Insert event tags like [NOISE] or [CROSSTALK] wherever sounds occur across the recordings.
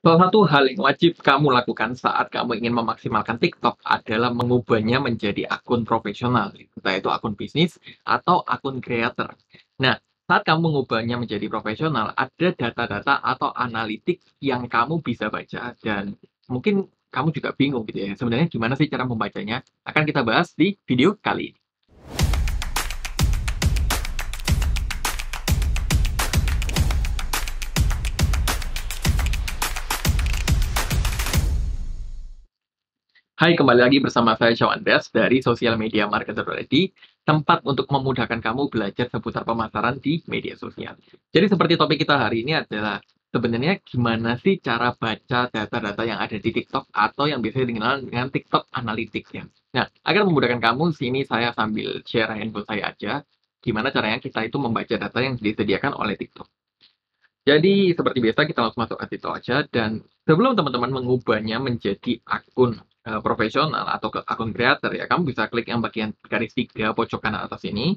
Salah satu hal yang wajib kamu lakukan saat kamu ingin memaksimalkan TikTok adalah mengubahnya menjadi akun profesional, entah itu akun bisnis atau akun kreator. Nah, saat kamu mengubahnya menjadi profesional, ada data-data atau analitik yang kamu bisa baca dan mungkin kamu juga bingung gitu ya, sebenarnya gimana sih cara membacanya? Akan kita bahas di video kali ini. Hai, kembali lagi bersama saya Shawn Andreas dari Social Media Marketer Ready, tempat untuk memudahkan kamu belajar seputar pemasaran di media sosial. Jadi seperti topik kita hari ini adalah sebenarnya gimana sih cara baca data-data yang ada di TikTok atau yang biasanya dikenal dengan TikTok Analytics ya. Nah, agar memudahkan kamu, sini saya sambil share handphone saya aja, gimana caranya kita itu membaca data yang disediakan oleh TikTok. Jadi seperti biasa kita langsung masuk ke TikTok aja dan sebelum teman-teman mengubahnya menjadi akun uh, profesional atau ke akun creator ya, kamu bisa klik yang bagian garis tiga pojok kanan atas ini.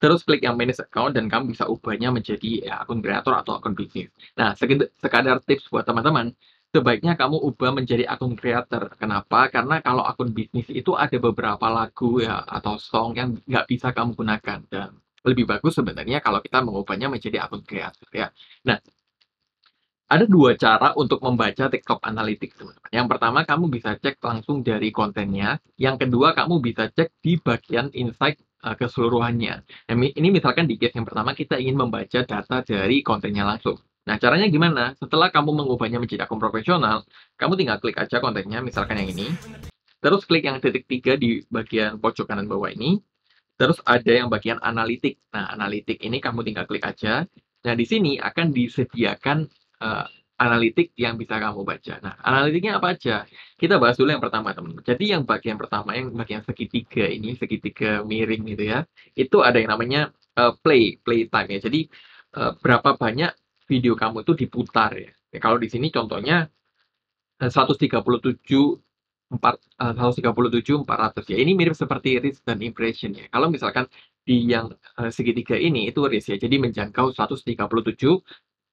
Terus klik yang manage account dan kamu bisa ubahnya menjadi ya, akun kreator atau akun bisnis. Nah, sekadar tips buat teman-teman, sebaiknya kamu ubah menjadi akun creator. Kenapa? Karena kalau akun bisnis itu ada beberapa lagu ya atau song yang nggak bisa kamu gunakan dan lebih bagus sebenarnya kalau kita mengubahnya menjadi akun kreator ya. Nah, ada dua cara untuk membaca TikTok Analytics, teman-teman. Yang pertama, kamu bisa cek langsung dari kontennya. Yang kedua, kamu bisa cek di bagian insight uh, keseluruhannya. Nah, ini misalkan di case yang pertama, kita ingin membaca data dari kontennya langsung. Nah, caranya gimana? Setelah kamu mengubahnya menjadi akun profesional, kamu tinggal klik aja kontennya, misalkan yang ini. Terus klik yang titik tiga di bagian pojok kanan bawah ini. Terus ada yang bagian analitik. Nah, analitik ini kamu tinggal klik aja. Nah, di sini akan disediakan uh, analitik yang bisa kamu baca. Nah, analitiknya apa aja? Kita bahas dulu yang pertama, teman-teman. Jadi yang bagian pertama, yang bagian segitiga ini, segitiga miring gitu ya, itu ada yang namanya uh, play, play time ya. Jadi uh, berapa banyak video kamu itu diputar ya. ya kalau di sini contohnya 137 4, uh, 137 400 ya. Ini mirip seperti reach dan impression ya. Kalau misalkan di yang uh, segitiga ini itu reach ya. Jadi menjangkau 137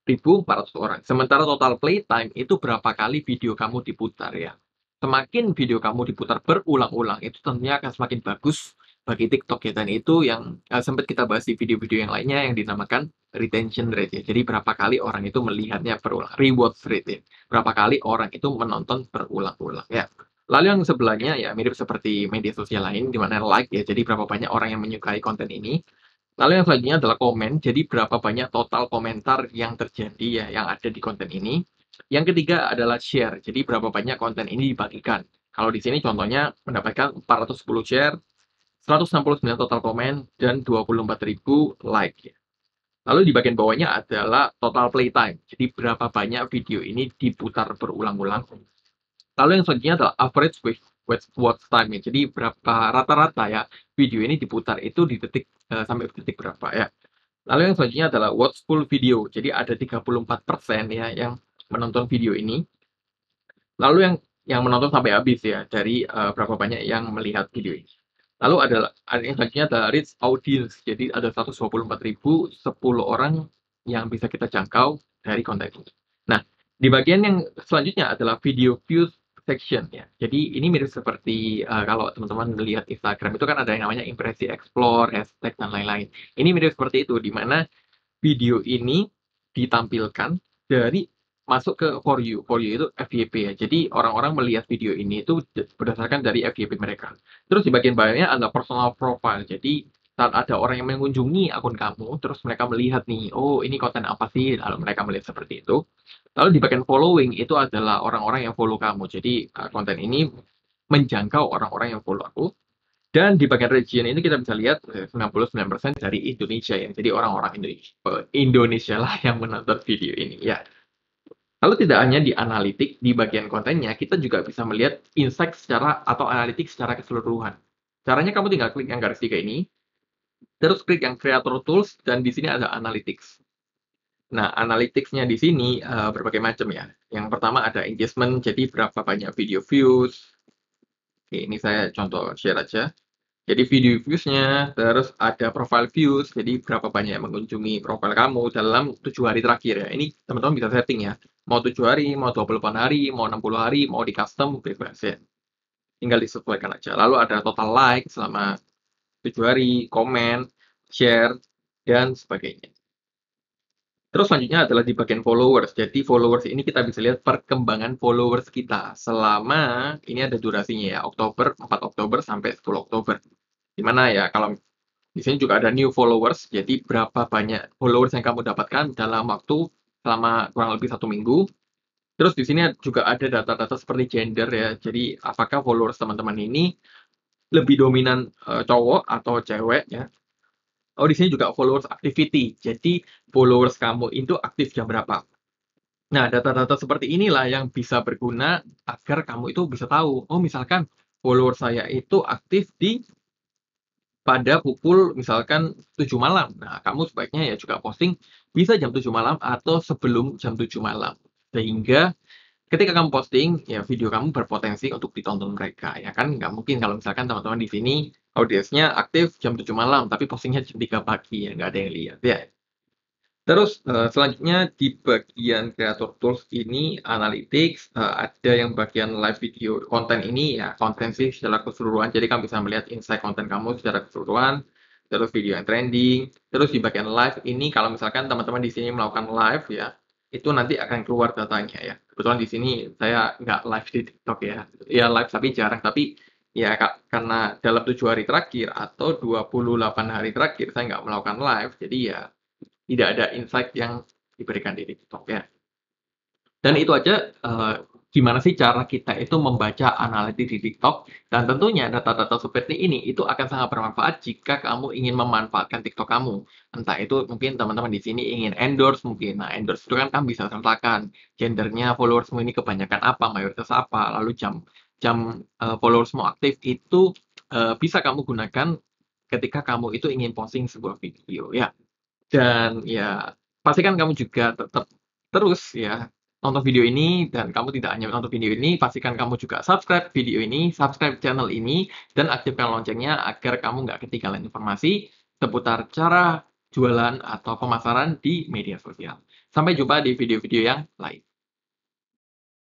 1.400 orang. Sementara total playtime itu berapa kali video kamu diputar ya. Semakin video kamu diputar berulang-ulang itu tentunya akan semakin bagus bagi TikTok ya dan itu yang uh, sempat kita bahas di video-video yang lainnya yang dinamakan retention rate ya. Jadi berapa kali orang itu melihatnya berulang, reward rate ya. Berapa kali orang itu menonton berulang-ulang ya. Lalu yang sebelahnya ya mirip seperti media sosial lain di mana like ya. Jadi berapa banyak orang yang menyukai konten ini. Lalu yang selanjutnya adalah komen, jadi berapa banyak total komentar yang terjadi ya, yang ada di konten ini. Yang ketiga adalah share, jadi berapa banyak konten ini dibagikan. Kalau di sini contohnya mendapatkan 410 share, 169 total komen, dan 24.000 like. Lalu di bagian bawahnya adalah total playtime, jadi berapa banyak video ini diputar berulang-ulang. Lalu yang selanjutnya adalah average time ya. Jadi berapa rata-rata ya video ini diputar itu di detik uh, sampai detik berapa ya. Lalu yang selanjutnya adalah watch full video. Jadi ada 34% ya yang menonton video ini. Lalu yang yang menonton sampai habis ya dari uh, berapa banyak yang melihat video ini. Lalu ada, yang selanjutnya adalah reach audience. Jadi ada 124.000 10 orang yang bisa kita jangkau dari konten ini. Nah, di bagian yang selanjutnya adalah video views section ya. Jadi ini mirip seperti uh, kalau teman-teman melihat Instagram itu kan ada yang namanya impresi explore, hashtag dan lain-lain. Ini mirip seperti itu di mana video ini ditampilkan dari masuk ke for you. For you itu FYP ya. Jadi orang-orang melihat video ini itu berdasarkan dari FYP mereka. Terus di bagian bawahnya ada personal profile. Jadi saat ada orang yang mengunjungi akun kamu, terus mereka melihat nih, oh ini konten apa sih, lalu mereka melihat seperti itu. Lalu di bagian following itu adalah orang-orang yang follow kamu. Jadi uh, konten ini menjangkau orang-orang yang follow aku. Dan di bagian region ini kita bisa lihat 99% eh, dari Indonesia ya. Jadi orang-orang Indonesia, eh, Indonesia lah [LAUGHS] yang menonton video ini ya. Lalu tidak hanya di analitik, di bagian kontennya, kita juga bisa melihat insight secara atau analitik secara keseluruhan. Caranya kamu tinggal klik yang garis tiga ini, Terus klik yang Creator Tools dan di sini ada Analytics. Nah, analytics-nya di sini uh, berbagai macam ya. Yang pertama ada engagement, jadi berapa banyak video views. Oke, ini saya contoh share aja. Jadi video views-nya, terus ada profile views, jadi berapa banyak yang mengunjungi profile kamu dalam 7 hari terakhir ya. Ini teman-teman bisa setting ya. Mau 7 hari, mau 28 hari, mau 60 hari, mau di custom, bebas ya. Tinggal disesuaikan aja. Lalu ada total like selama 7 hari, komen, share, dan sebagainya. Terus selanjutnya adalah di bagian followers. Jadi followers ini kita bisa lihat perkembangan followers kita selama ini ada durasinya ya, Oktober 4 Oktober sampai 10 Oktober. Di mana ya kalau di sini juga ada new followers, jadi berapa banyak followers yang kamu dapatkan dalam waktu selama kurang lebih satu minggu. Terus di sini juga ada data-data seperti gender ya, jadi apakah followers teman-teman ini lebih dominan uh, cowok atau cewek ya. Oh di sini juga followers activity, jadi followers kamu itu aktif jam berapa. Nah data-data seperti inilah yang bisa berguna agar kamu itu bisa tahu, oh misalkan followers saya itu aktif di pada pukul misalkan 7 malam. Nah, kamu sebaiknya ya juga posting bisa jam 7 malam atau sebelum jam 7 malam. Sehingga ketika kamu posting, ya video kamu berpotensi untuk ditonton mereka. Ya kan, nggak mungkin kalau misalkan teman-teman di sini audiensnya aktif jam 7 malam, tapi postingnya jam 3 pagi, ya nggak ada yang lihat. Ya, Terus uh, selanjutnya di bagian Creator Tools ini Analytics uh, ada yang bagian live video konten ini ya konten sih secara keseluruhan jadi kamu bisa melihat insight konten kamu secara keseluruhan terus video yang trending terus di bagian live ini kalau misalkan teman-teman di sini melakukan live ya itu nanti akan keluar datanya ya kebetulan di sini saya nggak live di TikTok ya. Ya live tapi jarang. Tapi ya karena dalam tujuh hari terakhir atau 28 hari terakhir saya nggak melakukan live. Jadi ya tidak ada insight yang diberikan di TikTok ya. Dan itu aja uh, gimana sih cara kita itu membaca analitik di TikTok dan tentunya data-data seperti ini itu akan sangat bermanfaat jika kamu ingin memanfaatkan TikTok kamu. Entah itu mungkin teman-teman di sini ingin endorse mungkin. Nah, endorse itu kan kamu bisa sertakan gendernya followersmu ini kebanyakan apa, mayoritas apa, lalu jam jam uh, followersmu aktif itu uh, bisa kamu gunakan ketika kamu itu ingin posting sebuah video ya. Dan ya, pastikan kamu juga tetap terus ya nonton video ini dan kamu tidak hanya nonton video ini, pastikan kamu juga subscribe video ini, subscribe channel ini, dan aktifkan loncengnya agar kamu nggak ketinggalan informasi seputar cara jualan atau pemasaran di media sosial. Sampai jumpa di video-video yang lain.